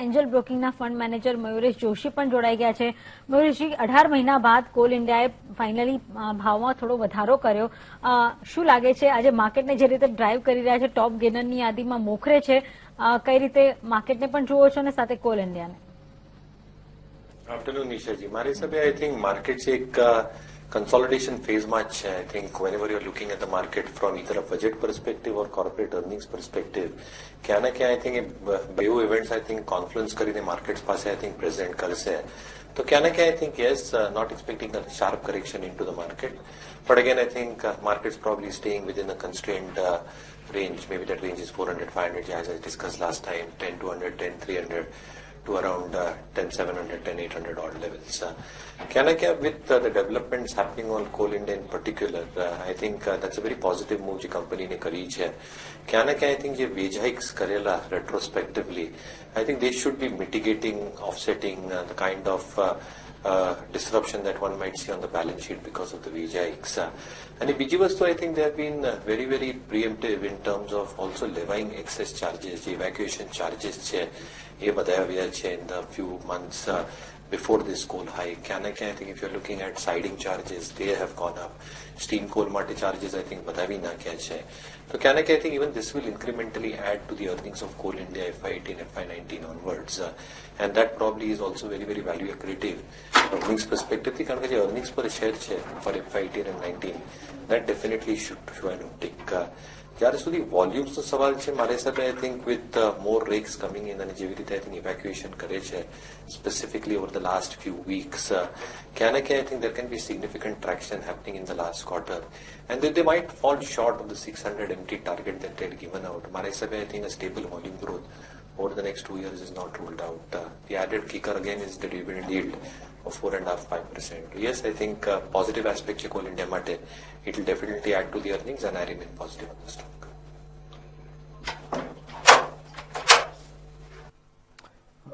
Angel બ્રોકિંગના fund manager Mayuresh Joshi પણ જોડાઈ ગયા છે. મયુરેશજી, અઢાર મહિના બાદ કોલ ઇન્ડિયાએ ફાઇનલી ભાવમાં થોડો વધારો કર્યો. શું લાગે છે? આજે માર્કેટને જે રીતે ડ્રાઈવ કરી રહ્યા છે, ટોપ ગેનરની યાદીમાં મોખરે છે. કઈ રીતે માર્કેટને પણ જુઓ છો અને સાથે કોલ ઇન્ડિયાને? આફ્ટરનૂન નિશાજી. મારા હિસાબે આઈ થિંક માર્કેટ છે એક કન્સોલિડેશન ફેઝમાં જ છે I think whenever you're looking at the market from either a budget perspective or corporate earnings perspective ક્યાં ને ક્યાં આઈ થિંક એ બેઉ ઇવેન્ટ્સ આઈ થિંક કોન્ફ્લુઅન્સ કરીને માર્કેટ્સ પાસે આઈ થિંક પ્રેઝન્ટ કરશે તો ક્યાં ને ક્યાં I think yes not expecting a sharp correction into the market but again i think uh, markets probably staying within a constrained uh, range maybe that range is 400 500 as i discussed last time 10 200 10 300 to around uh, to around uh, 10,700, 10,800 odd levels. Uh, can I get with uh, the developments happening on Coal India in particular, I think that's a very positive move the company make reach here. Can I think your wage hikes Kerala retrospectively, I think they should be mitigating, offsetting the kind of uh, disruption that one might see on the balance sheet because of the wage hikes. Uh, and in Digi I think they have been uh, very, very preemptive in terms of also levying excess charges, evacuation charges. ये बताया गया है in the few months before this coal hike. can I think if you're looking at siding charges, they have gone up. Steam coal marty charges, I think, bata bhi na kya hai. So can I think even this will incrementally add to the earnings of Coal India FY18, FY19 onwards. Uh, and that probably is also very, very value accretive. Earnings perspective, the earnings per share for FY18 and 19, that definitely should show an uptick. Uh, જ્યારે સુધી વોલ્યુમ્સનો સવાલ છે મારા હિસાબે I think with more rakes coming in અને જેવી રીતે I think evacuation કરે છે specifically over the last few weeks ક્યાં ને ક્યાં આઈ think there can be significant traction happening in the last quarter and they might fall short of the six hundred MT target that દેડ given out મારા હિસાબે I think a stable volume growth over the next two years is not ruled out. Uh, the added kicker again is the dividend yield of four and a half five percent. Yes, I think uh, positive aspect che coal India mate, it will definitely add to the earnings, and I remain positive on the stock.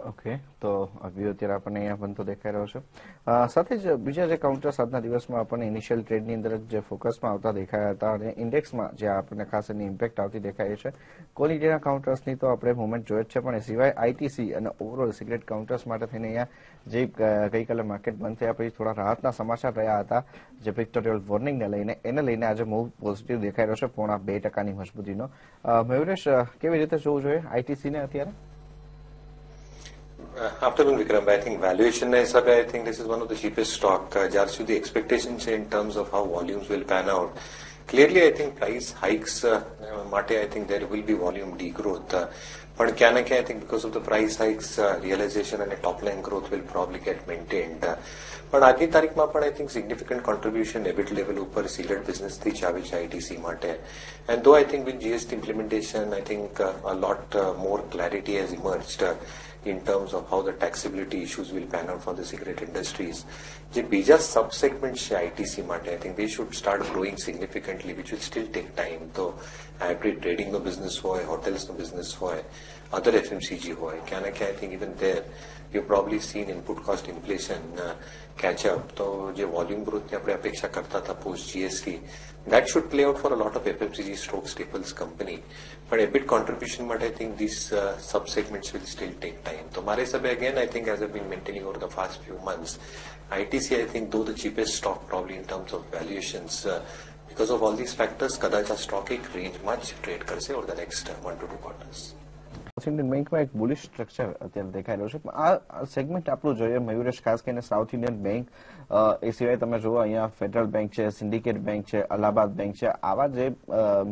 Okay તો આ view અત્યારે આપણને અહીંયા બનતો દેખાઈ રહ્યો છે અ, સાથે જ બીજા જે કાઉન્ટર્સ આજના દિવસમાં આપણને ઇનિશિયલ ટ્રેડની અંદર જે ફોકસમાં આવતા દેખાયા હતા અને ઇન્ડેક્સમાં જે આપણને ખાસ એની ઇમ્પેક્ટ આવતી દેખાય છે કોલ ઇન્ડિયાના કાઉન્ટર્સની તો આપણે મુવમેન્ટ જોઈ જ છે પણ એ સિવાય આઈટીસી અને ઓવરઓલ સિગરેટ કાઉન્ટર્સ માટે થઈને અહીંયા જે અ, ગઈકાલે માર્કેટ બંધ થયા પછી થોડા રાહતના સમાચાર રહ્યા હતા જે પિક્ટોરિયલ વોર્નિંગને લઈને એને લઈને આજે મૂવ પોઝિટિવ દેખાઈ રહ્યો છે પોણા બે ટકાની મજબૂતીનો અ, મયુરેશ અ, કેવી રીતે જોવું જોઈએ આઈટીસીને અત્યારે Uh, afternoon, Vikram. I think valuation ના હિસાબે I think this is one of the cheapest stock. Uh, જ્યાર સુધી expectation છે in terms of how volumes will pan out. Clearly, I think price hikes uh, માટે I think there will be volume degrowth. Uh, પણ ક્યાં ને ક્યાં I think because of the price hikes, uh, realization અને top line growth will probably get maintained. Uh, પણ આજની તારીખમાં પણ I think significant contribution EBIT level ઉપર સીલેડ બિઝનેસથી જ આવી છે આઈટીસી માટે એન્ડ ધો આઈ think with GST implementation I think a lot more clarity has emerged in terms of how the taxability issues will pan out for the cigarette industries. જે બીજા સબ segment છે ITC માટે I think they should start growing significantly which will still take time તો hybrid ટ્રેડિંગનો business હોય હોટેલ્સનો business હોય અધર FMCG હોય ક્યાં ને ક્યાં I think even there you probably seen input cost inflation catch up તો જે વોલ્યુમ ગ્રોથની આપણે અપેક્ષા કરતા હતા post GST That should play out for a lot of FMCG stroke staples company. But a bit contribution, but I think these uh, sub-segments will still take time. Tomare Sabhe again, I think as I've been maintaining over the past few months, ITC I think though the cheapest stock probably in terms of valuations, uh, because of all these factors, Kadaj stock ek range much trade currency over the next uh, one to two quarters. Indian બેંકમાં એક bullish structure અત્યારે દેખાઈ રહ્યું છે. પણ આ segment આપણું જોઈએ, મયુરેશ ખાસ કરીને સાઉથ ઇન્ડિયન બેંક એ સિવાય તમે જુઓ, અહીંયા ફેડરલ બેંક છે સિન્ડિકેટ બેંક છે અલ્હાબાદ બેંક છે, આવા જે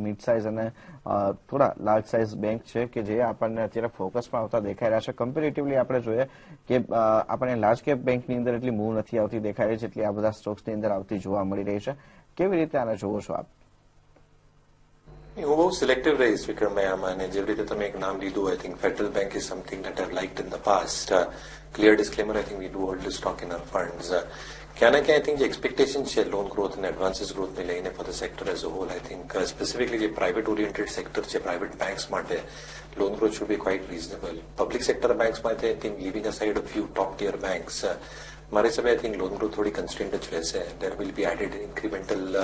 મિડ સાઇઝ અને થોડા લાર્જ સાઇઝ બેંક છે કે જે આપણને અત્યારે ફોકસમાં આવતા દેખાઈ રહ્યા છે. કમ્પેરેટિવલી આપણે જોઈએ કે આપણે લાર્જ કેપ બેંકની અંદર એટલી મૂવ નથી આવતી દેખાઈ રહી છે એટલી આ બધા સ્ટોક્સની અંદર આવતી જોવા મળી રહી છે. કેવી રીતે આને જોવો છો આપ? બહુ સિલેક્ટિવ રહીશ વિક્રમભાઈ આમાં અને જેવી રીતે તમે એક નામ લીધું I think Federal Bank is something that I liked in the past clear disclaimer I think we do hold stock in uh funds ક્યાં ને ક્યાં આઈ થિંક જે એક્સપેક્ટેશન છે લોન ગ્રોથ અને એડવાન્સીસ ગ્રોથને લઈને for the sector as a whole I think specifically જે private oriented sector છે પ્રાઇવેટ બેંક્સ માટે loan growth should be quite reasonable public sector banks માટે I think leaving aside a few top tier banks મારા હિસાબે I think loan growth થોડી constant જ રહેશે there will be added incremental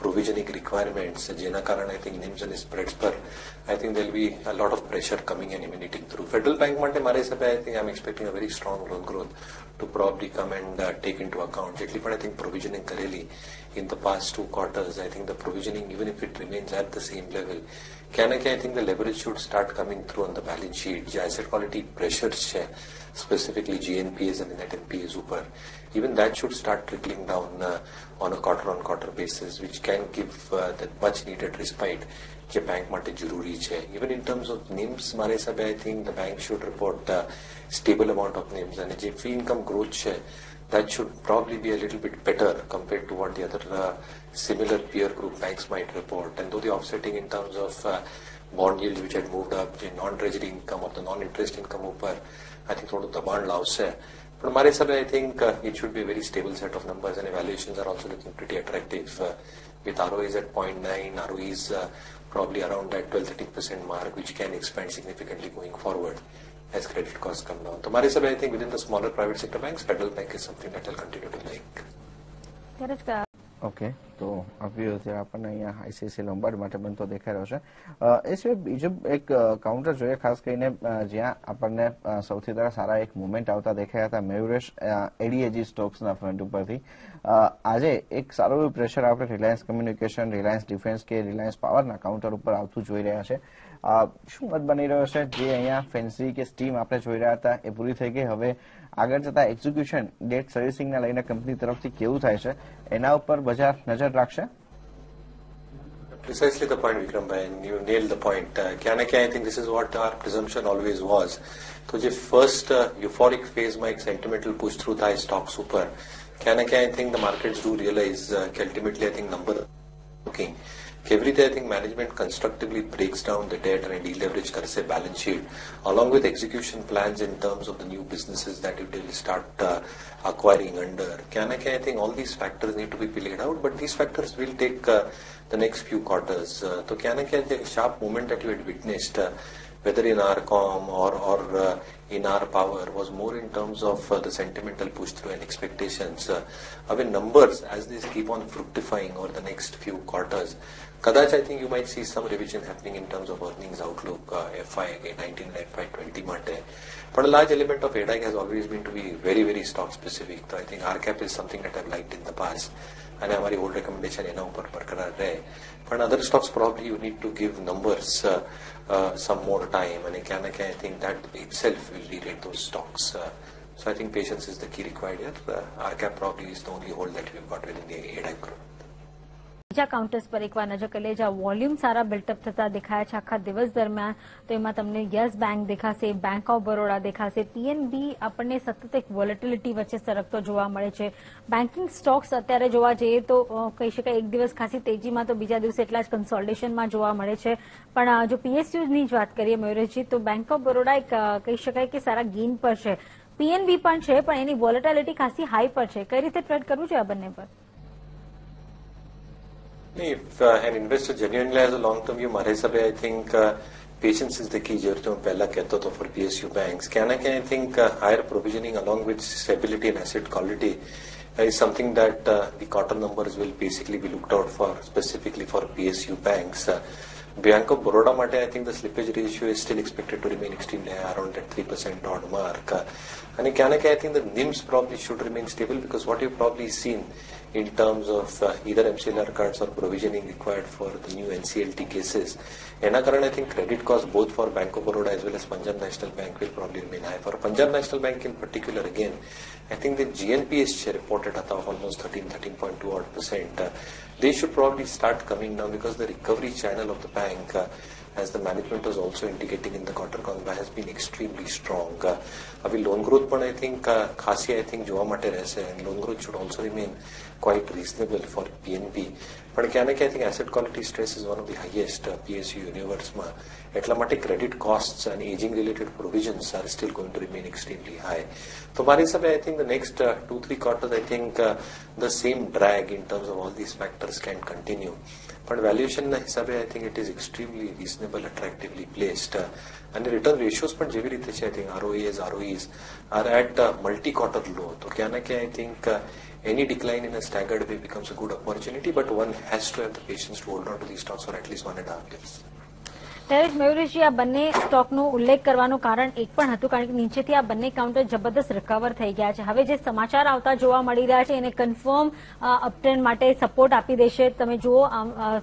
provisioning requirements જેના કારણે I think નિમ્સ અને સ્પ્રેડ્સ પર I think there be a lot of pressure coming and emanating through Federal Bank માટે મારા હિસાબે I think I am expecting a very strong loan growth to probably come and take into account જેટલી પણ I think provisioning કરેલી in the past two quarters. I think the provisioning, even if it remains at the same level, can I, I think the leverage should start coming through on the balance sheet. જે asset quality pressures છે, specifically GNPAs and net NPAs ઉપર, even that should start trickling down uh, on a quarter-on-quarter basis, which can give uh, that much needed respite જે bank માટે જરૂરી છે even in terms of નિમ્સ મારા હિસાબે I think the bank should report stable amount of નિમ્સ અને જે fee income growth છે that should probably be a little bit better compared to what the other uh, similar peer group banks might report. And though the offsetting in terms of uh, bond yields which had moved up, the non-treasury income or the non-interest income ઉપર I think થોડું દબાણ લાવશે પણ મારા હિસાબે I think uh, it should be a very stable set of numbers and evaluations are also looking pretty attractive. Uh, with ROEs at 0.9, ROEs uh, probably around that 12-13% mark which can expand significantly going forward. as credit costs come down. So, my hisabe, I think within the smaller private sector banks, Federal Bank is something that I'll continue to like. ત્યારે જ ક- okay તો આવ્યું અત્યારે આપણને અહીંયા ICICI Lombard માટે બનતો દેખાઈ રહ્યો છે અ, એ સિવાય બીજું એક કાઉન્ટર જોઈએ ખાસ કરીને અ, જ્યાં આપણને અ, સૌથી વધારે સારા એક મુવમેન્ટ આવતા દેખાયા હતા મયુરેશ એડીએજી સ્ટોક્સના ફ્રન્ટ ઉપરથી અ, આજે એક સારું એવું પ્રેશર આપણે રિલાયન્સ કમ્યુનિકેશન રિલાયન્સ ડિફેન્સ કે રિલાયન્સ પાવરના કાઉન્ટર ઉપર આવતું જોઈ રહ્યા છે અ, શું મત બની રહ્યો છે જે અહીંયા ફેન્સી કે સ્ટીમ આપણે જોઈ રહ્યા હતા એ પૂરી થઈ ગઈ હવે આગળ જતા એક્ઝિક્યુશન ડેટ સર્વિસિંગને લઈને કંપની તરફથી કેવું થાય છે એના ઉપર બજાર નજર રાખશે Precisely the point, Vikram bhai, and you nailed the point. Uh, क्या ना क्या I think this is what our presumption always was. तो जो first uh, euphoric phase में एक sentimental push through था stocks ऊपर, क्या ना क्या I think the markets do realize uh, कि ultimately I think number looking. Every day, I think management constructively breaks down the debt and deleverage Karse balance sheet, along with execution plans in terms of the new businesses that it will start uh, acquiring under. Can I think all these factors need to be played out, but these factors will take uh, the next few quarters. Uh, so can I get the sharp moment that you had witnessed, whether in RCom or in RPower, was more in terms of the sentimental push-through and expectations? I mean, numbers, as they keep on fructifying over the next few quarters, Kadach, I think you might see some revision happening in terms of earnings outlook, uh, FY 19 and FY 20 માટે. But a large element of ADAG has always been to be very, very stock specific. So I think RCAP is something that I've liked in the past. અને અમારી old recommendation એના ઉપર બરકરાર રહે પણ અધર Stokes probably you need to give numbers sum more time અને ક્યાં ના ક્યાં આઈ think that it self will રીરેટ those Stokes so I think patience is the key required year R cap probably is the only hold that we got with in the એડાક group બીજા counters પર એકવાર નજર કરી લઈએ. જ્યાં volume સારા built-up થતા દેખાયા છે આખા દિવસ દરમિયાન. તો એમાં તમને યસ બેંક દેખાશે બેંક ઓફ બરોડા દેખાશે. પીએનબી આપણને સતત એક વોલેટિલિટી વચ્ચે સરકતો જોવા મળે છે. બેન્કિંગ સ્ટોક્સ અત્યારે જોવા જઈએ તો કહી શકાય એક દિવસ ખાસી તેજીમાં તો બીજા દિવસે એટલા જ કન્સોલ્ટેશનમાં જોવા મળે છે. પણ જો પીએસયુની જ વાત કરીએ મયુરેશજી તો બેંક ઓફ બરોડા એક કહી શકાય કે સારા ગેઇન પર છે. પીએનબી પણ છે, પણ એની વોલેટિલિટી ખાસી હાઈ પર છે. કઈ રીતે ટ્રેડ કરવું છે આ બંને પર? If uh, an investor genuinely has a long-term view, મારા હિસાબે I think uh, patience is the key જે રીતે હું પહેલા કહેતો હતો for PSU banks. ક્યાં ના ક્યાં I think uh, higher provisioning along with stability and asset quality uh, is something that uh, the quarter numbers will basically be looked out for specifically for PSU banks. Uh, Bank of Baroda માટે I think the slippage ratio is still expected to remain extremely high around that 3% odd mark. Uh, and in Canada, I think the NIMs probably should remain stable because what you've probably seen in terms of uh, either MCLR cards or provisioning required for the new NCLT cases. એના કારણે I think credit cost both for Bank of Baroda as well as Punjab National Bank will probably remain high. For Punjab National Bank in particular, again, I think the GNPS share reported at almost 13, 13.2 odd percent. Uh, they should probably start coming down because the recovery channel of the bank, uh, as the management was also indicating in the quarter gone by, has been extremely strong. Uh, હવે loan growth પણ I think ખાસી I think જોવા માટે રહેશે and loan growth should also remain quite reasonable for PNB. પણ ક્યાં ને ક્યાં I think asset quality stress is one of the highest PSU યુનિવર્સમાં એટલા માટે ક્રેડિટ કોસ્ટ અને ageing related provisions are still going to remain extremely high તો મારી હિસાબે I think the next two three quarters I think the same drag in terms of all this factors can continue પણ વેલ્યુએશનના હિસાબે I think it is extremely reasonable attractively placed અને return ratios પણ જેવી રીતે છે I think આરઓએઝ આરઓઈઝ are at multi quarter low તો ક્યાં ને ક્યાં I think any decline in a staggered way becomes a good opportunity, but one has to have the patience to hold on to these stocks for at least one and a half years. ત્યારે મયુરેશજી આ બંને સ્ટોકનો ઉલ્લેખ કરવાનું કારણ એક પણ હતું કારણ કે નીચેથી આ બંને કાઉન્ટર જબરદસ્ત રિકવર થઈ ગયા છે હવે જે સમાચાર આવતા જોવા મળી રહ્યા છે એને કન્ફર્મ અપટ્રેન્ડ માટે સપોર્ટ આપી દેશે તમે જુઓ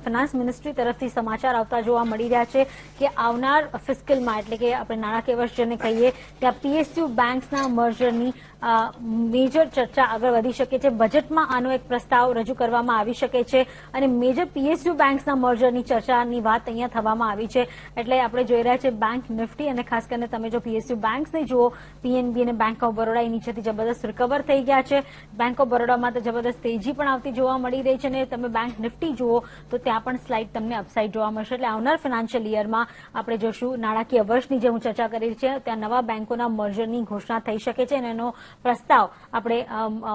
ફિનાન્સ મિનિસ્ટ્રી તરફથી સમાચાર આવતા જોવા મળી રહ્યા છે કે આવનાર ફિસ્કલમાં એટલે કે આપણે નાણાકીય વર્ષ જેને કહીએ ત્યાં પીએસયુ બેંક્સના મર્જરની મેજર ચર્ચા આગળ વધી શકે છે. બજેટમાં આનો એક પ્રસ્તાવ રજૂ કરવામાં આવી શકે છે અને મેજર પીએસયુ બેંક્સના મર્જરની ચર્ચાની વાત અહીંયા થવામાં આવી છે. એટલે આપણે જોઈ રહ્યા છે બેંક નિફ્ટી અને ખાસ કરીને તમે જો પીએસયુ બેંક્સને જુઓ પીએનબી અને બેંક ઓફ બરોડા એ નીચેથી જબરદસ્ત રિકવર થઈ ગયા છે. બેંક ઓફ બરોડામાં તો જબરદસ્ત તેજી પણ આવતી જોવા મળી રહી છે અને તમે બેંક નિફ્ટી જુઓ, તો ત્યાં પણ સ્લાઇડ તમને અપસાઇડ જોવા મળશે. એટલે આવનાર ફિનાન્શિયલ યરમાં આપણે જોશું, નાણાકીય વર્ષની જે હું ચર્ચા કરી છે, ત્યાં નવા બેંકોના મર્જરની ઘોષણા થઈ શકે છે અને એનો પ્રસ્તાવ આપણે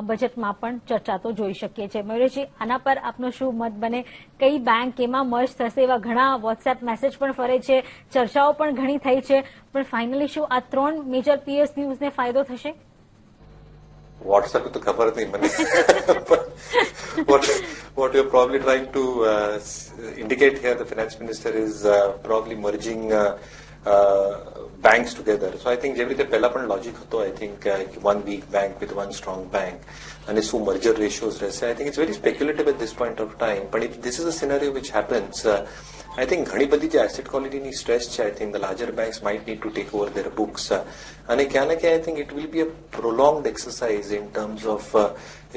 બજેટમાં પણ ચર્ચા તો જોઈ શકીએ છીએ. મયુરેશજી આના પર આપનો શું મત બને? કઈ બેંક કેમાં મર્જ થશે એવા ઘણા વોટ્સએપ મેસેજ પણ ફરે છે ચર્ચાઓ પણ ઘણી થઈ છે. પણ ફાઇનલી શું આ ત્રણ મેજર પીએસ ન્યૂઝને ફાયદો થશે? વોટ્સએપ તો ખબર નહીં મને. What you're probably trying to uh, indicate here the finance minister is uh, banks together. So I think જેવી રીતે પહેલા પણ લોજિક હતો I think one week bank with one strong bank અને શું મર્જર રેશિયોઝ રહેશે I think it's very સ્પેક્યુલેટિવ at this point of time પણ if this is a સિનારીઓ which happens I think ઘણી બધી જે એસેટ ક્વોલિટીની સ્ટ્રેસ છે I think the larger banks might need to take over there books અને ક્યાં ને ક્યાં આઈ think it will be a પ્રોલોંગડ exercise in terms of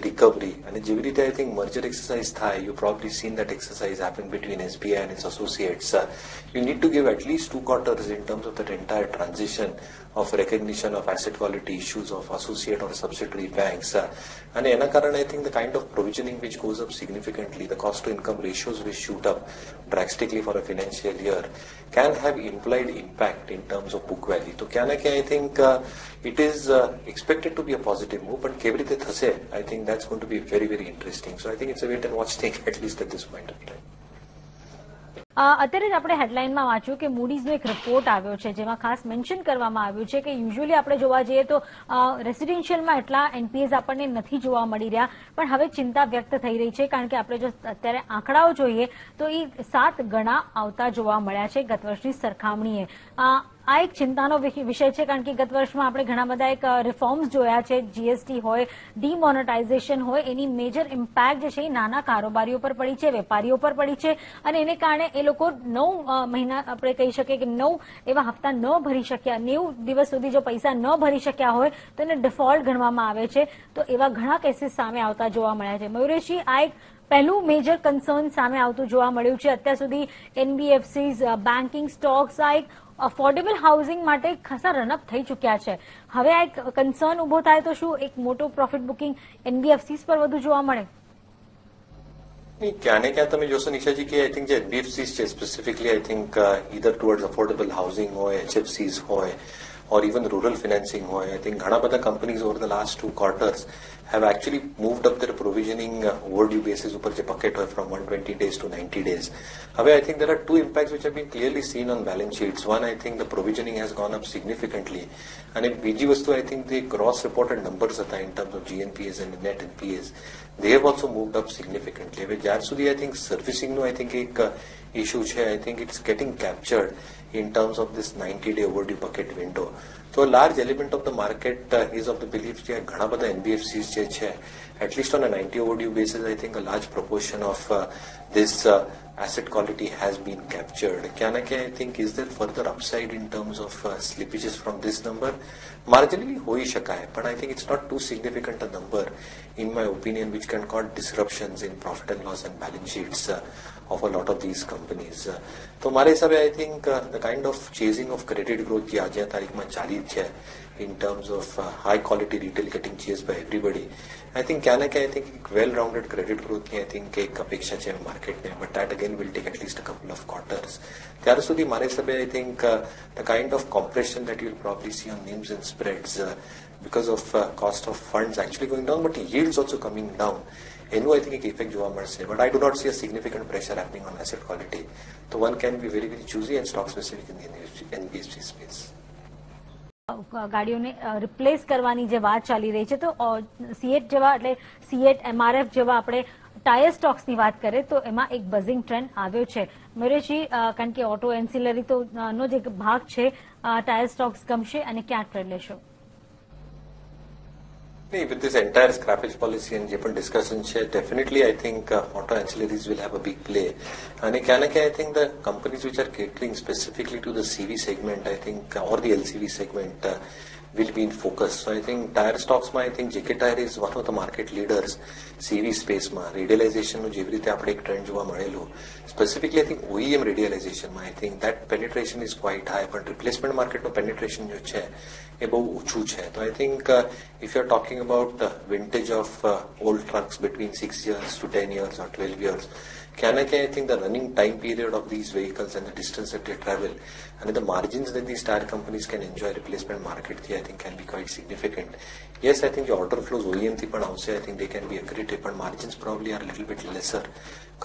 recovery. And eligibility I think merger exercise thai you probably seen that exercise happen between SBI and its associates. Uh, you need to give at least two quarters in terms of that entire transition of recognition of asset quality issues of associate or subsidiary banks. Uh, and Enakaran, I think the kind of provisioning which goes up significantly, the cost to income ratios which shoot up drastically for a financial year can have implied impact in terms of book value. So can I think uh, it is uh, expected to be a positive move, but केवरी ते थसे I think that's going to be very very interesting. So I think it's a wait and watch thing at least at this point of time. અત્યારે જ આપણે હેડલાઇનમાં વાંચ્યું કે મૂડીઝનો એક report આવ્યો છે, જેમાં ખાસ મેન્શન કરવામાં આવ્યું છે કે યુઝ્યુઅલી આપણે જોવા જઈએ તો રેસિડેન્શિયલમાં એટલા એનપીએસ આપણને નથી જોવા મળી રહ્યા, પણ હવે ચિંતા વ્યક્ત થઈ રહી છે, કારણ કે આપણે જો અત્યારે આંકડાઓ જોઈએ, તો એ સાત ગણા આવતા જોવા મળ્યા છે ગત વર્ષની સરખામણીએ. આ એક ચિંતાનો વિષય છે, કારણ કે ગત વર્ષમાં આપણે ઘણા બધા એક રિફોર્મ્સ જોયા છે. જીએસટી હોય ડીમોનેટાઇઝેશન હોય, એની મેજર ઇમ્પેક્ટ જે છે એ નાના કારોબારીઓ પર પડી છે, વેપારીઓ પર પડી છે. અને એને કારણે એ લોકો નવ મહિના, આપણે કહી શકીએ કે નવ એવા હપ્તા ન ભરી શક્યા. નેવું દિવસ સુધી જો પૈસા ન ભરી શક્યા હોય, તો એને ડિફોલ્ટ ગણવામાં આવે છે. તો એવા ઘણા કેસીસ સામે આવતા જોવા મળ્યા છે. મયુરેશજી, આ એક પહેલું મેજર કન્સર્ન સામે આવતું જોવા મળ્યું છે. અત્યાર સુધી એનબીએફસીઝ બેન્કિંગ સ્ટોક્સ આ એક અફોર્ડેબલ હાઉસિંગ માટે ખાસા રનઅપ થઈ ચૂક્યા છે. હવે આ એક કન્સર્ન ઊભો થાય તો શું? એક મોટો પ્રોફિટ બુકિંગ એનબીએફસીસ પર વધુ જોવા મળે? ક્યાં ને ક્યાં તમે જોશો નિશાજી કે આઈ થિંક જે એનબીએફસીસ છે specifically I think either towards affordable housing હોય એચએફસીસ હોય or even rural financing હોય I think ઘણા બધા companies over the last two quarters have actually moved up their provisioning uh, overdue basis ઉપર જે bucket હોય from 120 days to 90 days. હવે I think there are two impacts which have been clearly seen on balance sheets. One, I think the provisioning has gone up significantly. અને બીજી વસ્તુ I think the gross reported numbers હતા in terms of GNPAs and net NPAs. They have also moved up significantly. હવે જ્યાર સુધી I think servicing નું I think એક issue છે I think it's getting captured in terms of this 90 day overdue bucket window. So a large element of the market uh, is of the belief કે ઘણા બધા NBFCs જે છે at least on a 90 overdue basis I think a large proportion of uh, this uh, asset quality has been captured. Can I, can I think is there further upside in terms of uh, slippages from this number? Marginally હોઈ શકાય but I think it's not too significant a number in my opinion which can cause disruptions in profit and loss and balance sheets uh, of a lot of these companies. Uh, so, हमारे I think uh, the kind of chasing of credit growth की आज यह तारीख में चाली चाहे in terms of uh, high quality retail getting chased by everybody. I think क्या ना क्या I think well-rounded credit growth I think a एक अपेक्षा चाहे market but that again will take at least a couple of quarters. त्यार सुधी हमारे हिसाब I think the kind of compression that you'll probably see on NIMs and spreads because of cost of funds actually going down, but yields also coming down. એનું આઈ think એક effect જોવા મળશે but I do not see a significant pressure happening on asset quality તો one can be very very choosy and stock specific in NBFC space ગાડીઓને replace કરવાની જે વાત ચાલી રહી છે, તો સીએટ જેવા, એટલે સીએટ એમઆરએફ જેવા આપણે ટાયર સ્ટોક્સની વાત કરીએ, તો એમાં એક બઝિંગ ટ્રેન્ડ આવ્યો છે. મયુરેશજી કારણ કે ઓટો એન્સિલરી તો નો જે ભાગ છે ટાયર સ્ટોક્સ ગમશે અને ક્યાં ટ્રેન્ડ લેશો? with this entire scrappage policy and Japan discussion, definitely I think uh, auto ancillaries will have a big play. And in I think the companies which are catering specifically to the CV segment, I think, uh, or the LCV segment, uh, will be in focus. So I think tire stocks ma I think JK Tyre is one of the market leaders CV space ma radialization nu jevri te apne ek trend jova madelo. Specifically I think OEM radialization ma I think that penetration is quite high but replacement market no penetration jo che e bahu uchu che. So I think uh, if you are talking about vintage of uh, old trucks between 6 years to 10 years or 12 years can I, can I think the running time period of these vehicles and the distance that they travel and the margins that these tire companies can enjoy replacement market here, I think can be quite significant. Yes, I think the order flows OEM થી પણ આવશે I think they can be accretive but margins probably are a little bit lesser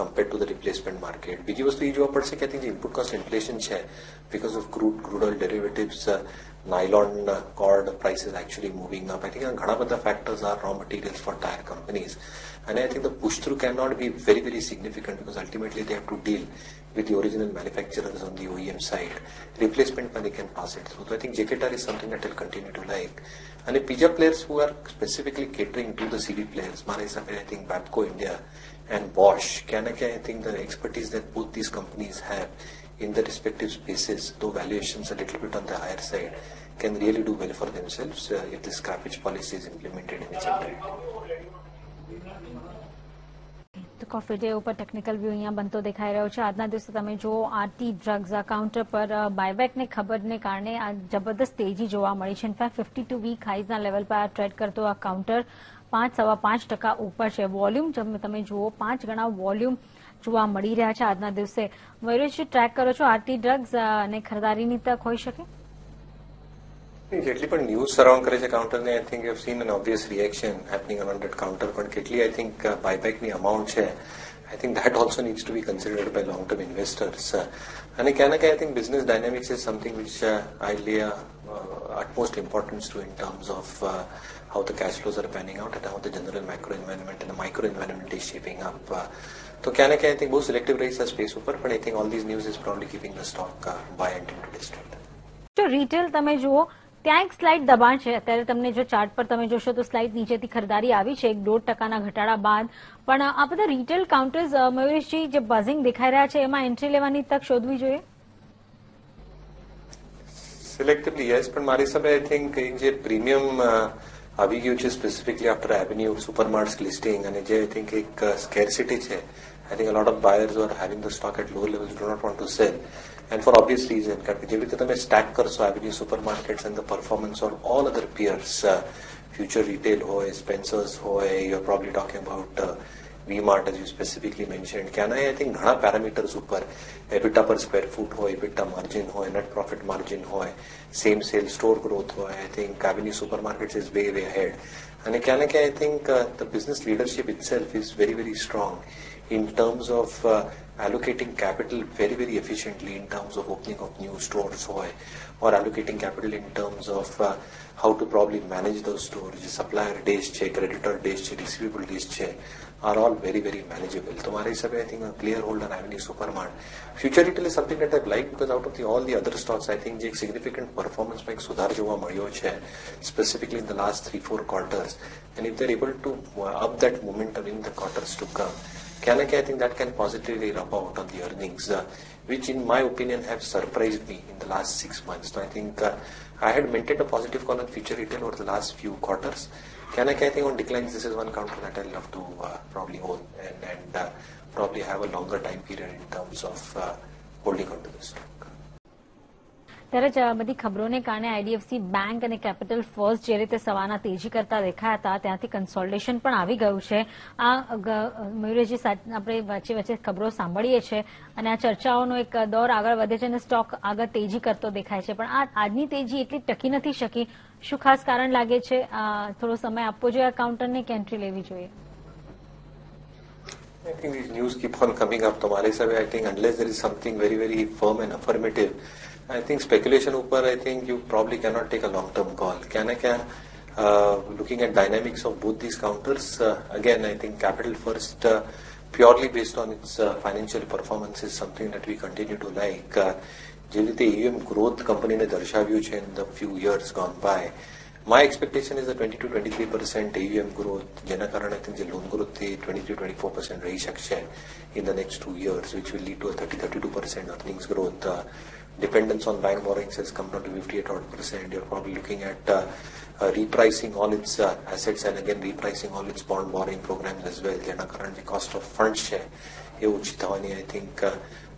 compared to the replacement market. બીજી વસ્તુ એ જોવા પડશે કે I think the input cost inflation છે because of crude crude oil derivatives uh, nylon uh, cord prices actually moving up. I think ઘણા બધા factors are raw materials for tire companies. And I think the push through cannot be very, very significant because ultimately they have to deal with the original manufacturers on the OEM side. Replacement money can pass it through. So I think JKTR is something that will continue to like. અને બીજા players who are specifically catering to the CD players, હિસાબે I think Wabco, India, and Bosch, can I think the expertise that both these companies have in the respective spaces, though valuations a little bit on the higher side, can really do well for themselves uh, if the scrappage policy is implemented in its entirety. તો Coffee Day ઉપર technical view અહીંયા બનતો દેખાઈ રહ્યો છે. આજના દિવસે તમે જો આરટી ડ્રગ્સ આ કાઉન્ટર પર બાયબેકની ખબરને કારણે આ જબરદસ્ત તેજી જોવા મળી છે. In fact fifty two week હાઈઝના level પર આ ટ્રેડ કરતો આ કાઉન્ટર પાંચ સવા પાંચ ટકા ઉપર છે. વોલ્યુમ તમે જુઓ, પાંચ ગણા વોલ્યુમ જોવા મળી રહ્યા છે આજના દિવસે. મયુરેશજી ટ્રેક કરો છો આરટી ડ્રગ્સ અને ખરીદારીની તક હોઈ શકે? જેટલી પણ ન્યૂઝ સરાઉન્ડ કરે છે કાઉન્ટરને I think you seen an obvious reaction happening around that counter પણ કેટલી આઈ થિંક બાયબેકની અમાઉન્ટ છે I think that also needs to be considered by long term investors અને ક્યાં ના ક્યાં આઈ think business dynamics is something which I lay utmost importance to in terms of uh, how the cash flows are panning out and how the general macro environment and the micro environment is shaping up. Uh, તો ક્યાં ને ક્યાં I think બહુ selective રહી છે space ઉપર પણ I think all this news is probably keeping the stock by and in two trade જો રિટેલ તમે જુઓ ત્યાં એક સ્લાઇડ દબાણ છે. અત્યારે તમને જો ચાર્ટ પર તમે જોશો તો સ્લાઇડ નીચેથી ખરીદારી આવી છે. એક દોઢ ટકાના ઘટાડા બાદ. પણ આ બધા રિટેલ કાઉન્ટર્સ મયુરેશજી, જે બઝિંગ દેખાઈ રહ્યા છે, એમાં એન્ટ્રી લેવાની તક શોધવી જોઈએ? સિલેક્ટિવલી યસ પણ મારી હિસાબે આઈ થિંક જે પ્રીમિયમ આવી ગયું છે specifically after Avenue Supermarts listing અને જે આઈ થિંક એક સ્કેરસિટી છે. I think a lot of buyers or having the stock at low levels do not want to sell and for obvious reason Kapitavitame stack karso Avenue Supermarts and the performance of all other peers uh, future retail hoy Spencer's hoy you're probably talking about uh, V-Mart as you specifically mentioned. Can I I think घणा parameters super, EBITDA per square foot होय EBITDA margin होय net profit margin होय same sales store growth होय I think Avenue Supermarts is way way ahead. And Kanaka I think uh, the business leadership itself is very very strong in terms of uh, allocating capital very, very efficiently in terms of opening of new stores or, or allocating capital in terms of uh, how to probably manage those stores, supplier days check, creditor days check, receivable days check are all very, very manageable. Tomorrow is, I think, a clear hold on Avenue Supermart. Future Retail is something that I like because out of the, all the other stocks, I think a significant performance by Sudhar Jova Mario specifically in the last three, four quarters. And if they're able to uh, up that momentum in the quarters to come, can I, think that can positively rub out on the earnings, uh, which in my opinion have surprised me in the last six months. So I think uh, I had maintained a positive call on future retail over the last few quarters. Can I, think on declines, this is one counter that I love to uh, probably own and, and uh, probably have a longer time period in terms of uh, holding on to the stock. ત્યારે જ બધી ખબરોને કારણે IDFC Bank અને Capital First જે રીતે સવારના તેજી કરતા દેખાયા હતા ત્યાંથી કન્સોલ્ટેશન પણ આવી ગયું છે. આ મયુરેશજી આપણે વચ્ચે વચ્ચે ખબરો સાંભળીએ છીએ અને આ ચર્ચાઓનો એક દોર આગળ વધે છે અને સ્ટોક આગળ તેજી કરતો દેખાય છે. પણ આ આજની તેજી એટલી ટકી નથી શકી. શું ખાસ કારણ લાગે છે? થોડો સમય આપવો જોઈએ આ કાઉન્ટરને કે એન્ટ્રી લેવી જોઈએ? I think these news keep on coming up. I think unless there is something very very firm and affirmative, I think speculation ઉપર I think you probably cannot take a long term call. Can I can uh, looking at dynamics of both these counters uh, again I think capital first uh, purely based on its uh, financial performance is something that we continue to like. Uh, જે રીતે AUM growth કંપનીને દર્શાવ્યું છે in the few years gone by. My expectation is a 20 to 23 percent AUM growth, જેના કારણે I think જે loan growth થી 23 24 percent રહી શકશે in the next two years, which will lead to a 30 32 percent earnings growth. Uh, dependence on bank borrowings has come down to 58 odd percent. You're probably looking at uh, uh, repricing all its uh, assets and again repricing all its bond borrowing programs as well. જેના કારણે જે cost of funds છે એ ઓછી થવાની I think uh,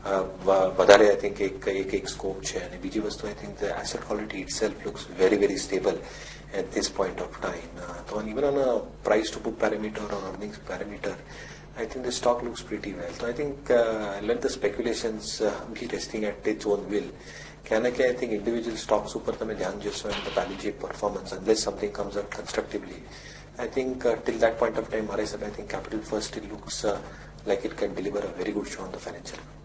uh, વ- વધારે આઈ think એક એક એક સ્કોપ છે અને બીજી વસ્તુ I think the asset quality itself looks very very stable at this point of time તો even on a price to book parameter or earnings parameter I think the stock looks pretty well. So I think uh, let the speculations uh, be resting at its own will. Can I, can I think individual stocks ઉપર તમે ધ્યાન જશો and the balance sheet performance unless something comes up constructively. I think uh, till that point of time, મારા હિસાબે I think capital first still looks uh, like it can deliver a very good show on the financial front.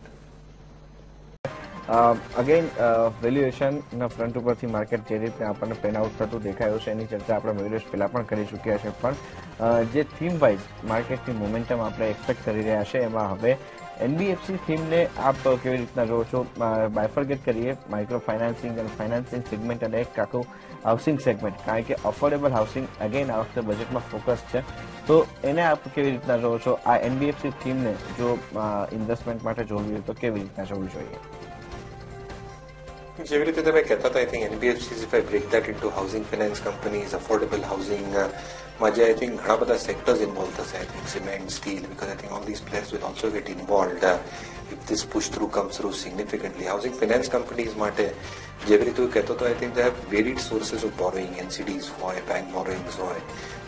Again valuation ના front ઉપરથી market જે રીતે આપણને pen out થતું દેખાયું છે, એની ચર્ચા આપણે મયુરેશ પહેલાં પણ કરી ચૂક્યા છે. પણ જે થીમ વાઇઝ માર્કેટની મોમેન્ટમ આપણે એક્સપેક્ટ કરી રહ્યા છે, એમાં હવે એનબીએફસી થીમને આપ કેવી રીતના જોવો છો? બાયફર્ગેટ કરીએ. માઇક્રો ફાઇનાન્સિંગ અને ફાઇનાન્સિંગ સેગમેન્ટ અને એક કાકું હાઉસિંગ સેગમેન્ટ કારણ કે અફોર્ડેબલ હાઉસિંગ અગેન આ વખતે બજેટમાં ફોકસ છે. તો એને આપ કેવી રીતના જોવો છો? આ એનબીએફસી થીમને જો ઇન્વેસ્ટમેન્ટ માટે જોવી હોય તો કેવી રીતના જોવી જોઈએ? जेवरी तो मैं कहता था I think N B F Cs if I break that into housing finance companies affordable housing माझे आय थिंक घणा बधा सेक्टर्स इन्वॉल्व तसे I think cement steel because I think all these players will also get involve if this push through comes through significantly housing finance companies માટે जेवरी तो कहता तो I think they have varied sources of borrowing NCDs हॉय bank borrowings हॉय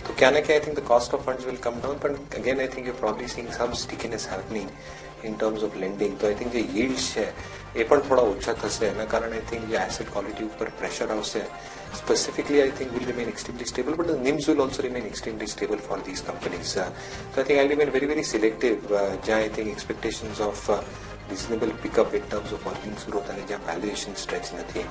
तो क्या ना क्या I think the cost of funds will come down but again I think you probably seeing some stickiness happening in terms of lending तो I think जो yields है, ये पण थोड़ा ऊँचा थसे है ना, कारण आई थिंक जो एसेट क्वालिटी ऊपर प्रेशर आउस है। Specifically I think will remain extremely stable but NIMs will also remain extremely stable for these companies तो I think I remain very very selective जहाँ I think expectation of reasonable pickup in of of earnings growth અને જ્યાં valuation stretch નથી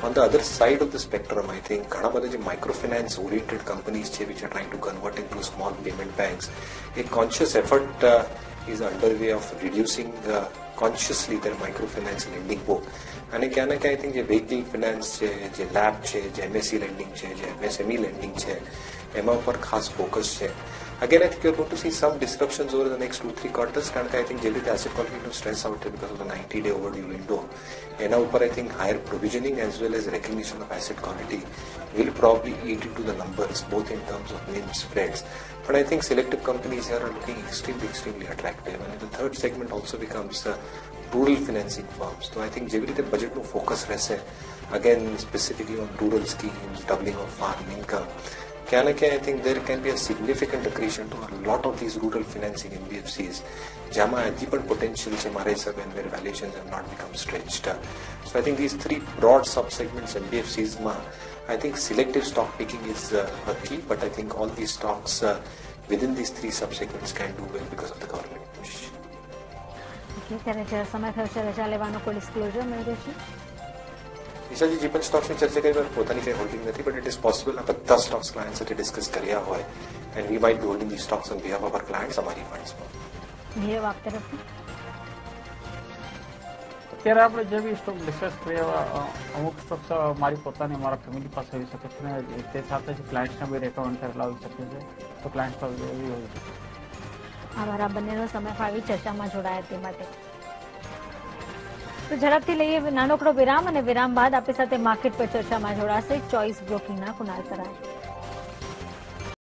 on the other side of the spectrum I think ઘણા બધા જે micro finance oriented companies છે which are trying to convert into small payment banks a conscious effort is under way of reducing consciously their micro finance lending book અને ક્યાં ને ક્યાં I think જે vehicle finance છે જે lab છે જે એમએસસી લેન્ડિંગ છે જે એમએસએમઈ લેન્ડિંગ છે એમાં ઉપર ખાસ ફોકસ છે Again, I think you're going to see some disruptions over the next 2-3 quarters. I think generally the asset quality to stress out because of the 90-day overdue window. And now, I think higher provisioning as well as recognition of asset quality will probably eat into the numbers, both in terms of NIM spreads. But I think selective companies here are looking extremely, extremely attractive. And the third segment also becomes uh, rural financing firms. So I think generally the budget will focus, eh, again, specifically on rural schemes, doubling of farm income. Can I, can I think there can be a significant accretion to a lot of these rural financing NBFCs જેમાં હજી પણ potential છે મારા હિસાબે and where valuations have not become stretched. So I think these three broad sub-segments NBFCs માં I think selective stock picking is uh, a key but I think all these stocks uh, within these three sub-segments can do well because of the government push. Okay ત્યારે જ્યારે સમય થયો છે રજા લેવાનો કોઈ disclosure મયુરેશજી ઈશાજી જે પણ સ્ટોક્સની ચર્ચા કરી મારે પોતાની કંઈ હોલ્ડિંગ નથી બટ ઇટ ઇઝ પોસિબલ આ બધા સ્ટોક્સ ક્લાયન્ટ સાથે ડિસ્કસ કર્યા હોય and we might be holding the stocks on behalf of our clients અમારી ફંડ્સમાં ધીરવ આપ તરફથી અત્યારે આપણે જે બી સ્ટોક ડિસ્કસ કર્યા અ, અમુક સ્ટોક્સ મારી પોતાની મારા ફેમિલી પાસે હોઈ શકે છે ને તે સાથે જ ક્લાયન્ટ્સના બી રેકમેન્ડ કરેલા હોઈ શકે છે તો ક્લાયન્ટ પાસે એવી હોય છે આભાર આ બંનેનો સમય ફાળવી ચર્ચામાં જોડાયા તે માટે તો ઝડપથી લઈએ નાનકડો વિરામ અને વિરામ બાદ આપણી સાથે માર્કેટ પર ચર્ચામાં જોડાશે ચોઇસ બ્રોકિંગના કુનાલ કરાર